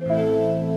you